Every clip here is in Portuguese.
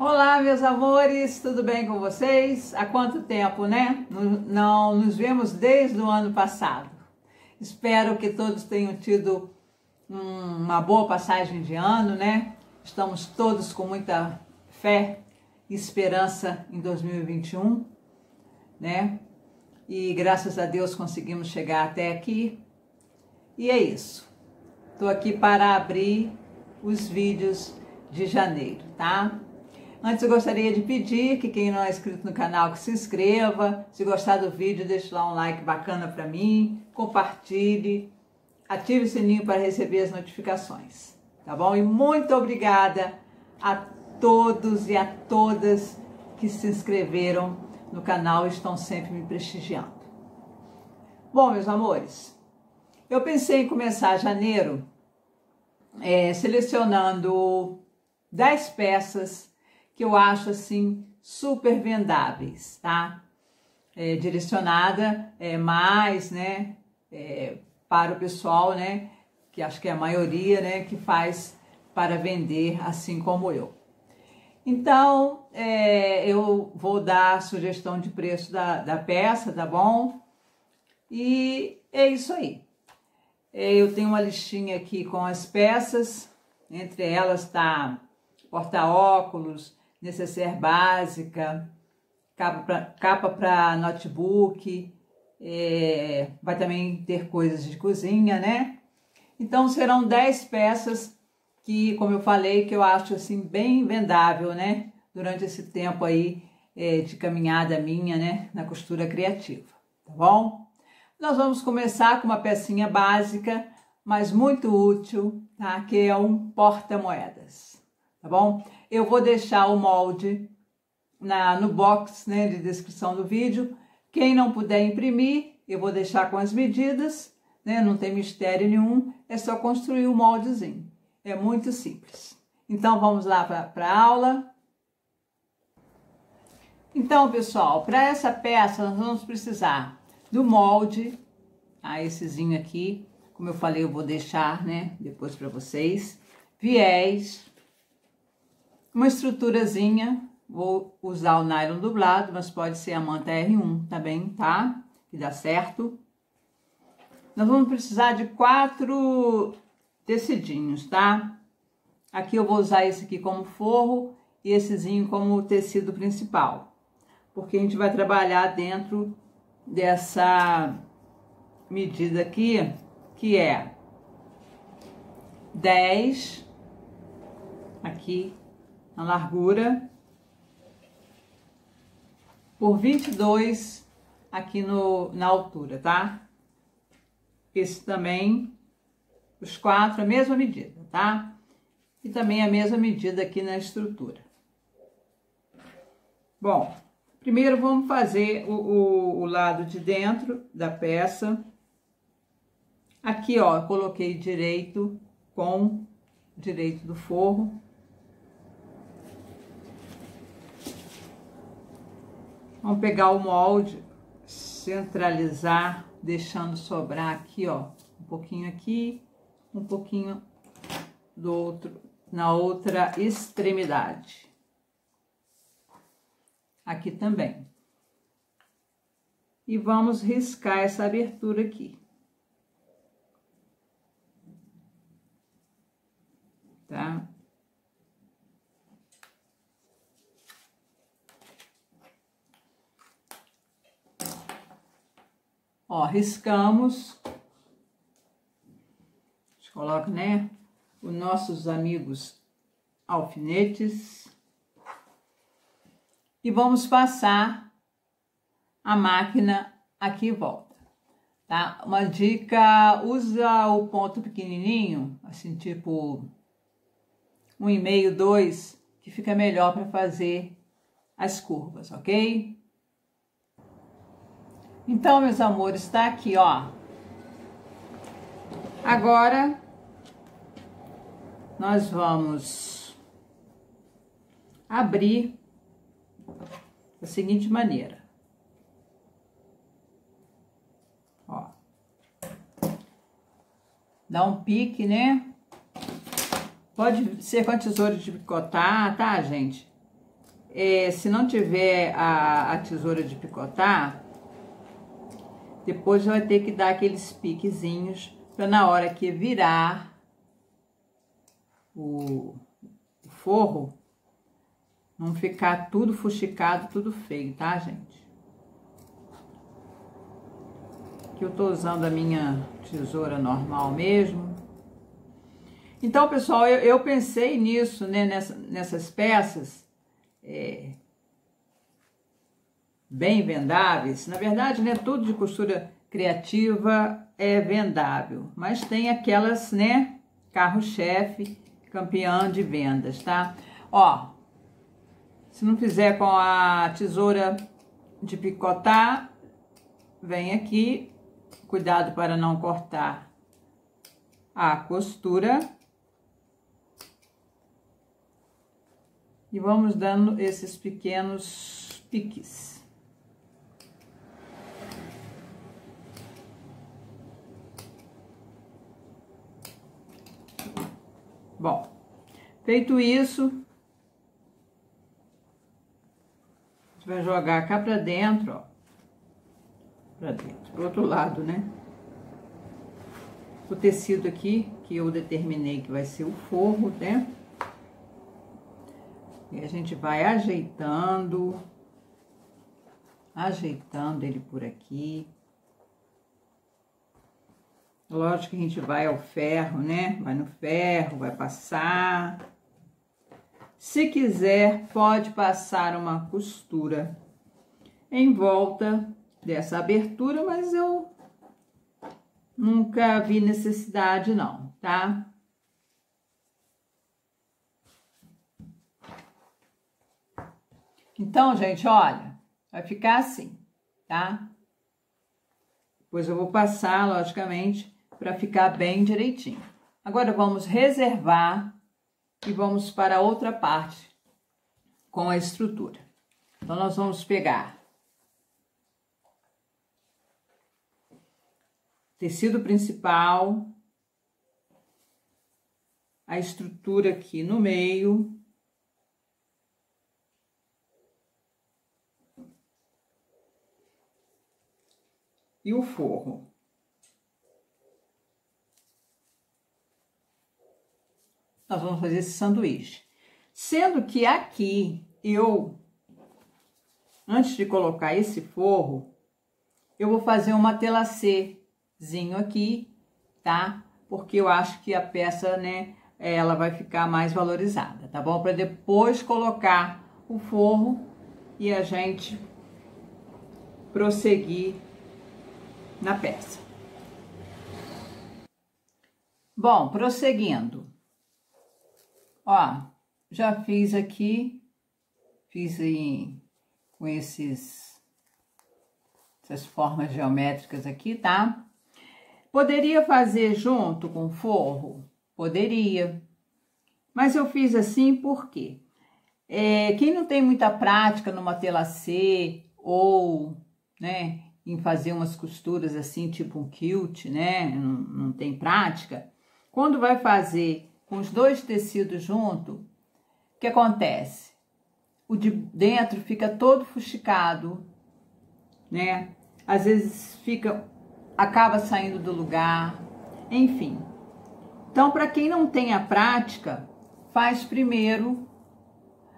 Olá, meus amores, tudo bem com vocês? Há quanto tempo, né? Não nos vemos desde o ano passado. Espero que todos tenham tido uma boa passagem de ano, né? Estamos todos com muita fé e esperança em 2021, né? E graças a Deus conseguimos chegar até aqui. E é isso. Estou aqui para abrir os vídeos de janeiro, tá? Antes eu gostaria de pedir que quem não é inscrito no canal que se inscreva, se gostar do vídeo deixe lá um like bacana para mim, compartilhe, ative o sininho para receber as notificações, tá bom? E muito obrigada a todos e a todas que se inscreveram no canal e estão sempre me prestigiando. Bom, meus amores, eu pensei em começar janeiro é, selecionando 10 peças que eu acho assim super vendáveis, tá? É, direcionada é, mais, né, é, para o pessoal, né, que acho que é a maioria, né, que faz para vender assim como eu. Então, é, eu vou dar a sugestão de preço da, da peça, tá bom? E é isso aí. É, eu tenho uma listinha aqui com as peças, entre elas está porta-óculos, necessaire básica, capa para notebook, é, vai também ter coisas de cozinha, né? Então serão 10 peças que, como eu falei, que eu acho assim bem vendável, né? Durante esse tempo aí é, de caminhada minha, né? Na costura criativa, tá bom? Nós vamos começar com uma pecinha básica, mas muito útil, tá? Que é um porta-moedas, tá bom? Eu vou deixar o molde na, no box né, de descrição do vídeo. Quem não puder imprimir, eu vou deixar com as medidas, né? Não tem mistério nenhum, é só construir o moldezinho. É muito simples. Então vamos lá para a aula. Então, pessoal, para essa peça nós vamos precisar do molde, tá? Essezinho aqui, como eu falei, eu vou deixar, né, depois para vocês. Viés, uma estruturazinha, vou usar o nylon dublado, mas pode ser a manta R1 também, tá? Que dá certo. Nós vamos precisar de quatro tecidinhos, tá? Aqui eu vou usar esse aqui como forro e essezinho como tecido principal. Porque a gente vai trabalhar dentro dessa medida aqui, que é 10 aqui na largura, por 22 aqui no, na altura, tá? Esse também, os quatro, a mesma medida, tá? E também a mesma medida aqui na estrutura. Bom, primeiro vamos fazer o, o, o lado de dentro da peça. Aqui, ó, coloquei direito com direito do forro. Vamos pegar o molde, centralizar, deixando sobrar aqui, ó, um pouquinho aqui, um pouquinho do outro, na outra extremidade. Aqui também. E vamos riscar essa abertura aqui. Tá? Ó, riscamos. Coloca, né, os nossos amigos alfinetes. E vamos passar a máquina aqui em volta, tá? Uma dica, usa o ponto pequenininho, assim, tipo um e meio, dois, que fica melhor para fazer as curvas, ok? Então, meus amores, está aqui, ó. Agora, nós vamos abrir da seguinte maneira. Ó. Dá um pique, né? Pode ser com a tesoura de picotar, tá, gente? é, se não tiver a, a tesoura de picotar, depois vai ter que dar aqueles piquezinhos para na hora que virar o, forro, não ficar tudo fuxicado, tudo feio, tá, gente? Que eu tô usando a minha tesoura normal mesmo. Então, pessoal, eu, eu pensei nisso, né, nessa, nessas peças é, bem vendáveis. Na verdade, né, tudo de costura criativa é vendável, mas tem aquelas, né, carro-chefe, campeã de vendas, tá? Ó, se não fizer com a tesoura de picotar, vem aqui, cuidado para não cortar a costura. E vamos dando esses pequenos piques. Bom, feito isso, vai jogar cá pra dentro, ó. Pra dentro, pro outro lado, né? O tecido aqui, que eu determinei que vai ser o forro, né? E a gente vai ajeitando, ajeitando ele por aqui. Lógico que a gente vai ao ferro, né? Vai no ferro, vai passar. Se quiser, pode passar uma costura em volta dessa abertura, mas eu nunca vi necessidade não, tá? Então, gente, olha, vai ficar assim, tá? Depois eu vou passar, logicamente, para ficar bem direitinho. Agora vamos reservar e vamos para a outra parte com a estrutura. Então, nós vamos pegar tecido principal, a estrutura aqui no meio, e o forro. Nós vamos fazer esse sanduíche. Sendo que aqui eu, antes de colocar esse forro, eu vou fazer uma telacêzinho aqui, tá? Porque eu acho que a peça, né, ela vai ficar mais valorizada, tá bom? Para depois colocar o forro e a gente prosseguir na peça. Bom, prosseguindo. Ó, já fiz aqui, fiz em, com esses, essas formas geométricas aqui, tá? Poderia fazer junto com forro? Poderia. Mas eu fiz assim porque é, quem não tem muita prática numa tela C ou, né, em fazer umas costuras assim, tipo um quilt, né? Não, não tem prática. Quando vai fazer com os dois tecidos junto, o que acontece? O de dentro fica todo fuxicado, né? Às vezes fica, acaba saindo do lugar, enfim. Então, para quem não tem a prática, faz primeiro,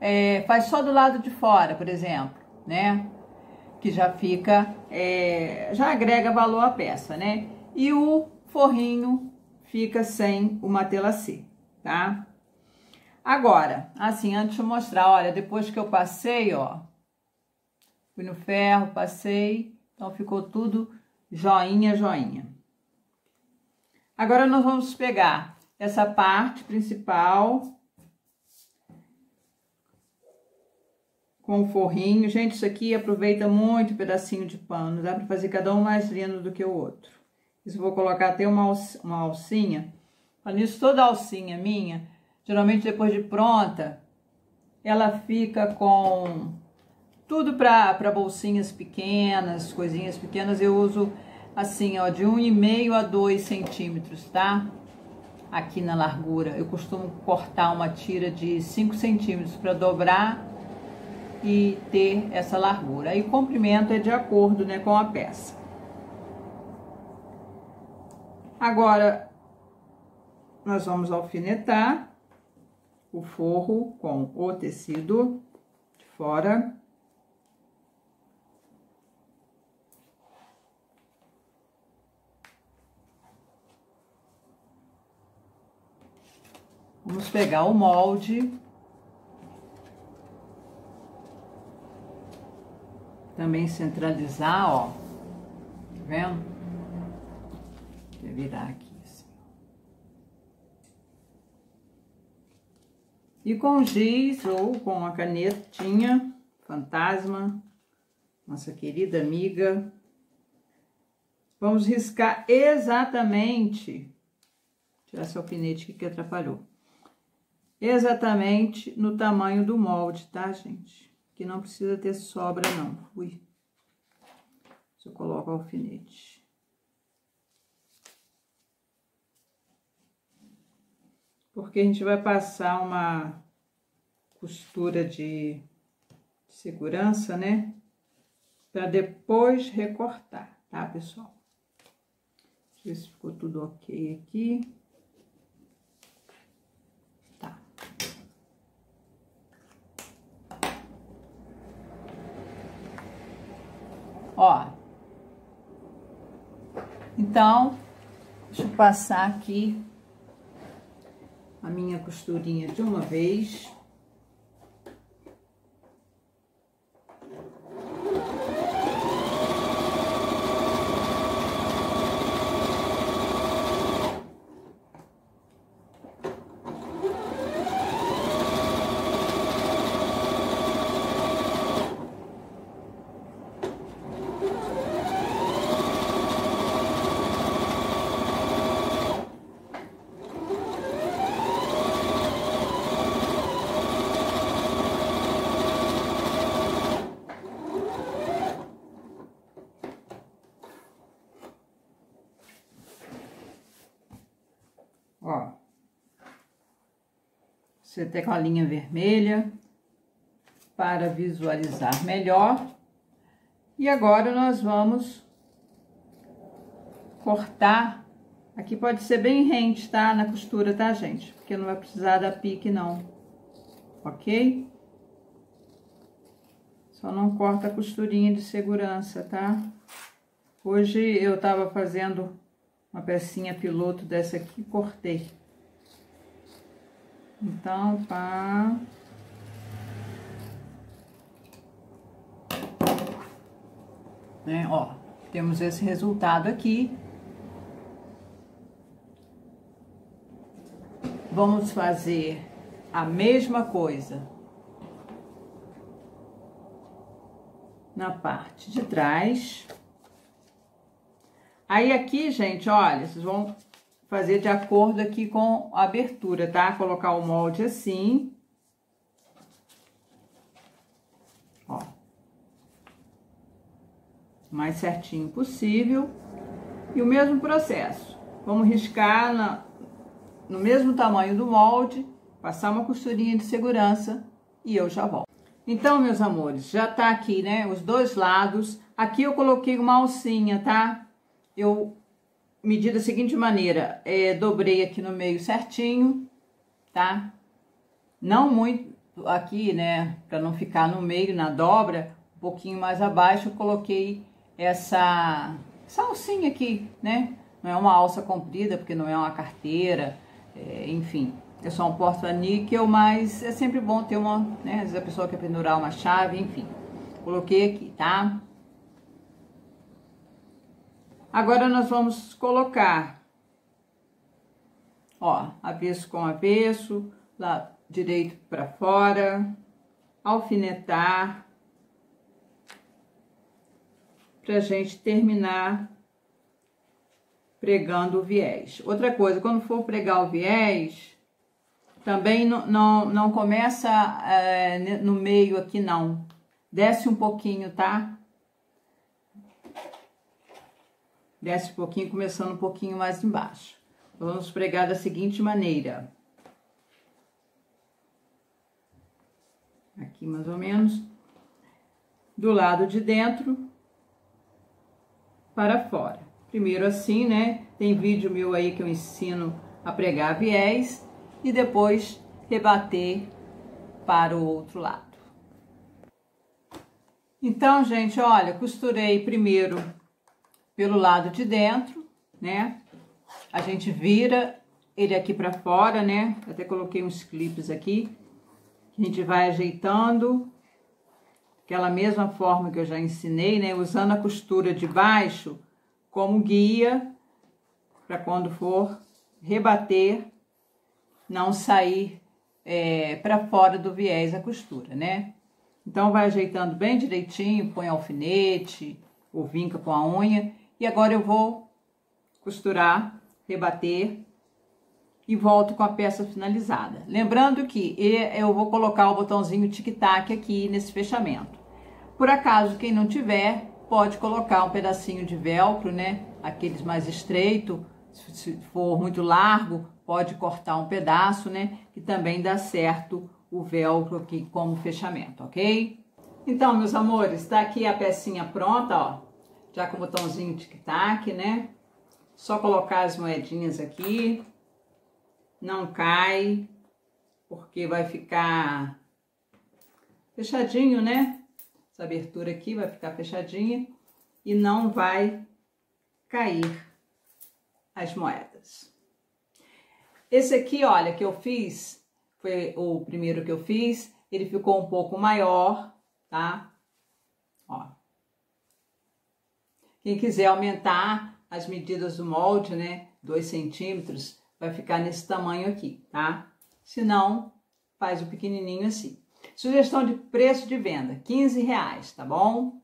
é, faz só do lado de fora, por exemplo, né? que já fica, é, já agrega valor à peça, né? E o forrinho fica sem o matelacê, tá? Agora, assim, antes de mostrar, olha, depois que eu passei, ó, fui no ferro, passei, então ficou tudo joinha, joinha. Agora nós vamos pegar essa parte principal com o forrinho. Gente, isso aqui aproveita muito pedacinho de pano, dá para fazer cada um mais lindo do que o outro. Isso vou colocar até uma, alcinha. Falando isso, toda alcinha minha, geralmente depois de pronta, ela fica com tudo para bolsinhas pequenas, coisinhas pequenas. Eu uso assim, ó, de 1,5 a 2 centímetros, tá? Aqui na largura. Eu costumo cortar uma tira de 5 centímetros para dobrar e ter essa largura. E o comprimento é de acordo né, com a peça. Agora, nós vamos alfinetar o forro com o tecido de fora. Vamos pegar o molde. Também centralizar, ó. Tá vendo? Vou virar aqui assim. E com giz ou com a canetinha fantasma, nossa querida amiga, vamos riscar exatamente, tirar esse alfinete que atrapalhou, exatamente no tamanho do molde, tá, gente? Que não precisa ter sobra, não. Ui. Se eu coloco o alfinete. Porque a gente vai passar uma costura de segurança, né? Para depois recortar, tá, pessoal? Deixa eu ver se ficou tudo ok aqui. Ó. Então, deixa eu passar aqui a minha costurinha de uma vez. Você tem com a linha vermelha para visualizar melhor. E agora nós vamos cortar. Aqui pode ser bem rente, tá? Na costura, tá, gente? Porque não vai precisar da pique, não. Ok? Só não corta a costurinha de segurança, tá? Hoje eu tava fazendo uma pecinha piloto dessa aqui, cortei. Então, pá. Né, ó, temos esse resultado aqui. Vamos fazer a mesma coisa na parte de trás. Aí aqui, gente, olha, vocês vão fazer de acordo aqui com a abertura, tá? Colocar o molde assim. Ó. Mais certinho possível. E o mesmo processo. Vamos riscar na, no mesmo tamanho do molde, passar uma costurinha de segurança e eu já volto. Então, meus amores, já tá aqui, né, os dois lados. Aqui eu coloquei uma alcinha, tá? Eu medi da seguinte maneira, é, dobrei aqui no meio certinho, tá? Não muito aqui, né, para não ficar no meio, na dobra, um pouquinho mais abaixo, eu coloquei essa, essa alcinha aqui, né? Não é uma alça comprida, porque não é uma carteira, é, enfim. É só um porta-níquel, mas é sempre bom ter uma, né? Às vezes a pessoa quer pendurar uma chave, enfim. Coloquei aqui, tá? Agora, nós vamos colocar, ó, avesso com avesso, lá direito para fora, alfinetar, pra gente terminar pregando o viés. Outra coisa, quando for pregar o viés, também não, não, não começa é, no meio aqui, não. Desce um pouquinho, tá? Desce um pouquinho, começando um pouquinho mais embaixo. Vamos pregar da seguinte maneira. Aqui mais ou menos. do lado de dentro para fora. Primeiro assim, né? Tem vídeo meu aí que eu ensino a pregar viés e depois rebater para o outro lado. Então, gente, olha, costurei primeiro pelo lado de dentro, né? A gente vira ele aqui para fora, né? Até coloquei uns clipes aqui. A gente vai ajeitando aquela mesma forma que eu já ensinei, né? Usando a costura de baixo como guia para quando for rebater, não sair é, para fora do viés a costura, né? Então, vai ajeitando bem direitinho, põe alfinete ou vinca com a unha. E agora eu vou costurar, rebater e volto com a peça finalizada. Lembrando que eu vou colocar o botãozinho tic-tac aqui nesse fechamento. Por acaso, quem não tiver, pode colocar um pedacinho de velcro, né? Aqueles mais estreito, se for muito largo, pode cortar um pedaço, né? Que também dá certo o velcro aqui como fechamento, ok? Então, meus amores, tá aqui a pecinha pronta, ó. Já com o botãozinho tic-tac, né? Só colocar as moedinhas aqui. Não cai, porque vai ficar fechadinho, né? Essa abertura aqui vai ficar fechadinha e não vai cair as moedas. Esse aqui, olha, que eu fiz, foi o primeiro que eu fiz, ele ficou um pouco maior, tá? Ó. Quem quiser aumentar as medidas do molde, né, 2 centímetros, vai ficar nesse tamanho aqui, tá? Se não, faz o pequenininho assim. Sugestão de preço de venda, 15 reais, tá bom?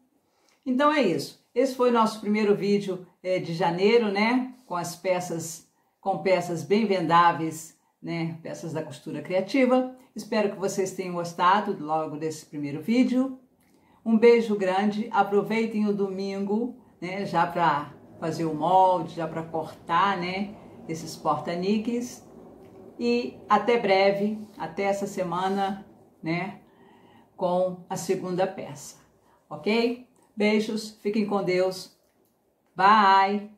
Então é isso. Esse foi o nosso primeiro vídeo é, de janeiro, né? Com as peças, com peças bem vendáveis, né? Peças da costura criativa. Espero que vocês tenham gostado logo desse primeiro vídeo. Um beijo grande. Aproveitem o domingo, né? Já para fazer o molde, já para cortar, né? Esses porta-níqueis. E até breve, até essa semana né? Com a segunda peça, ok? Beijos, fiquem com Deus. Bye!